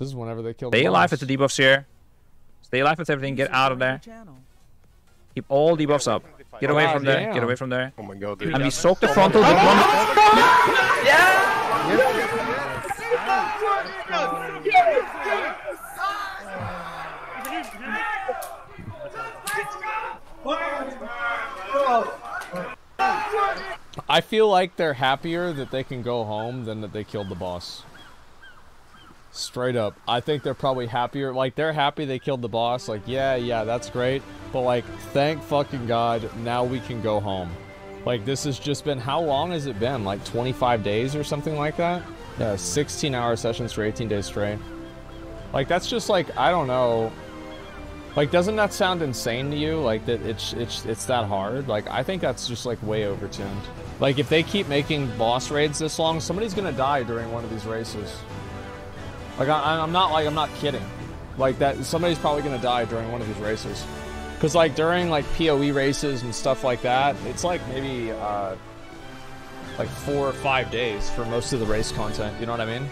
This is whenever they kill. Stay the alive boss. with the debuffs here. Stay alive with everything. Get out of there. Keep all debuffs up. Get away from there. Get away from there. Oh my god, dude. And we soak the frontal with one. I feel like they're happier that they can go home than that they killed the boss. Straight up. I think they're probably happier. Like, they're happy they killed the boss. Like, yeah, yeah, that's great. But, like, thank fucking God, now we can go home. Like, this has just been, how long has it been? Like, 25 days or something like that? Yeah, 16 hour sessions for 18 days straight. Like, that's just like, I don't know. Like, doesn't that sound insane to you? Like that it's it's it's that hard? Like, I think that's just like way overtuned. Like, if they keep making boss raids this long, somebody's gonna die during one of these races. Like, I, I'm not like I'm not kidding. Like that, somebody's probably gonna die during one of these races. Cause like during like POE races and stuff like that, it's like maybe uh, like four or five days for most of the race content. You know what I mean?